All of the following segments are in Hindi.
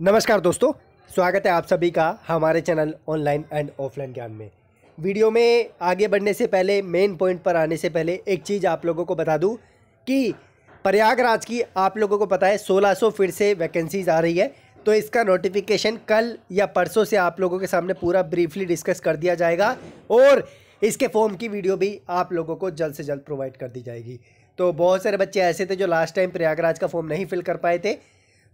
नमस्कार दोस्तों, स्वागत है आप सभी का हमारे चैनल ऑनलाइन एंड ऑफलाइन ज्ञान में। वीडियो में आगे बढ़ने से पहले मेन पॉइंट पर आने से पहले एक चीज़ आप लोगों को बता दूँ कि प्रयागराज की आप लोगों को पता है 1600 फिर से वैकेंसीज आ रही है। तो इसका नोटिफिकेशन कल या परसों से आप लोगों के सामने पूरा ब्रीफली डिस्कस कर दिया जाएगा और इसके फॉर्म की वीडियो भी आप लोगों को जल्द से जल्द प्रोवाइड कर दी जाएगी। तो बहुत सारे बच्चे ऐसे थे जो लास्ट टाइम प्रयागराज का फॉर्म नहीं फिल कर पाए थे।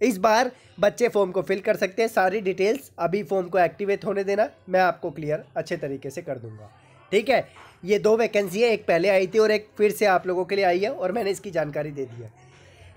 इस बार बच्चे फॉर्म को फिल कर सकते हैं। सारी डिटेल्स अभी फॉर्म को एक्टिवेट होने देना। मैं आपको क्लियर अच्छे तरीके से कर दूँगा। ठीक है? ये दो वैकेंसी है। एक पहले आई थी और एक फिर से आप लोगों के लिए आई है और मैंने इसकी जानकारी दे दी है।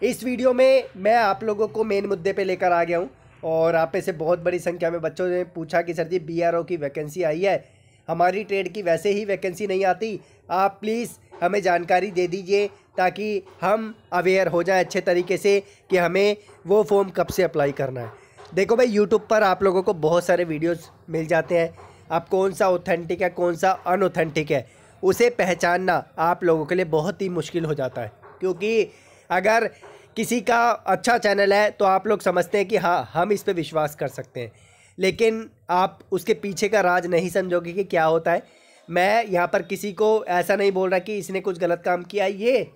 इस वीडियो में मैं आप लोगों को मेन मुद्दे पे लेकर आ गया हूँ और आप में से बहुत बड़ी संख्या में बच्चों ने पूछा कि सर जी बी की वैकेंसी आई है? हमारी ट्रेड की वैसे ही वैकेंसी नहीं आती। आप प्लीज़ हमें जानकारी दे दीजिए ताकि हम अवेयर हो जाए अच्छे तरीके से कि हमें वो फॉर्म कब से अप्लाई करना है। देखो भाई यूट्यूब पर आप लोगों को बहुत सारे वीडियोस मिल जाते हैं। आप कौन सा ऑथेंटिक है, कौन सा अनऑथेंटिक है, उसे पहचानना आप लोगों के लिए बहुत ही मुश्किल हो जाता है। क्योंकि अगर किसी का अच्छा चैनल है तो आप लोग समझते हैं कि हाँ हम इस पर विश्वास कर सकते हैं। लेकिन आप उसके पीछे का राज नहीं समझोगे कि क्या होता है। मैं यहाँ पर किसी को ऐसा नहीं बोल रहा कि इसने कुछ गलत काम किया। ये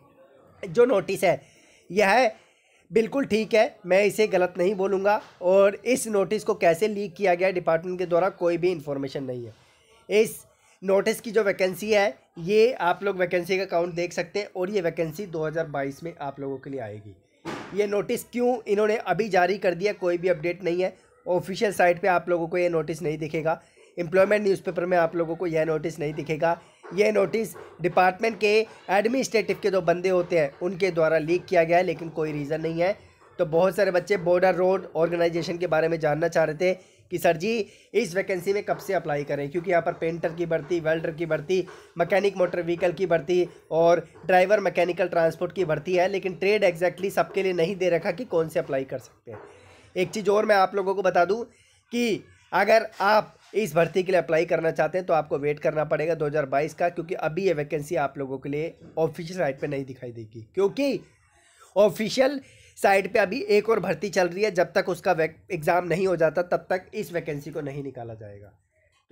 जो नोटिस है, यह बिल्कुल ठीक है, मैं इसे गलत नहीं बोलूँगा और इस नोटिस को कैसे लीक किया गया डिपार्टमेंट के द्वारा कोई भी इन्फॉर्मेशन नहीं है। इस नोटिस की जो वैकेंसी है, ये आप लोग वैकेंसी का अकाउंट देख सकते हैं और ये वैकेंसी 2022 में आप लोगों के लिए आएगी। ये नोटिस क्यों इन्होंने अभी जारी कर दिया, कोई भी अपडेट नहीं है। ऑफिशियल साइट पे आप लोगों को ये नोटिस नहीं दिखेगा। एम्प्लॉयमेंट न्यूज़पेपर में आप लोगों को यह नोटिस नहीं दिखेगा। यह नोटिस डिपार्टमेंट के एडमिनिस्ट्रेटिव के जो बंदे होते हैं, उनके द्वारा लीक किया गया है, लेकिन कोई रीज़न नहीं है। तो बहुत सारे बच्चे बॉर्डर रोड ऑर्गेनाइजेशन के बारे में जानना चाह रहे थे कि सर जी, इस वैकेंसी में कब से अप्लाई करें? क्योंकि यहाँ पर पेंटर की भर्ती वेल्डर की भर्ती मैकेनिक मोटर व्हीकल की भर्ती और ड्राइवर मैकेनिकल ट्रांसपोर्ट की भर्ती है, लेकिन ट्रेड एग्जैक्टली सबके लिए नहीं दे रखा कि कौन से अप्लाई कर सकते हैं। एक चीज़ और मैं आप लोगों को बता दूँ कि अगर आप इस भर्ती के लिए अप्लाई करना चाहते हैं तो आपको वेट करना पड़ेगा 2022 का, क्योंकि अभी ये वैकेंसी आप लोगों के लिए ऑफिशियल साइट पे नहीं दिखाई देगी। क्योंकि ऑफिशियल साइट पे अभी एक और भर्ती चल रही है, जब तक उसका एग्ज़ाम नहीं हो जाता, तब तक इस वैकेंसी को नहीं निकाला जाएगा।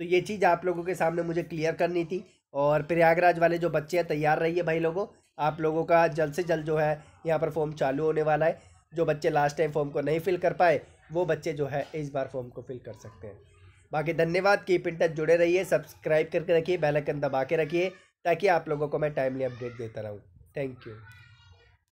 तो ये चीज़ आप लोगों के सामने मुझे क्लियर करनी थी, और प्रयागराज वाले जो बच्चे हैं, तैयार रहिए भाई लोगों। आप लोगों का जल्द से जल्द जो है, यहाँ पर फॉर्म चालू होने वाला है। जो बच्चे लास्ट टाइम फॉर्म को नहीं फिल कर पाए, वो बच्चे जो है, इस बार फॉर्म को फिल कर सकते हैं। बाकी धन्यवाद कीप इन टच जुड़े रहिए सब्सक्राइब करके रखिए बेल आइकन दबा के रखिए, ताकि आप लोगों को मैं टाइमली अपडेट देता रहूँ। Thank you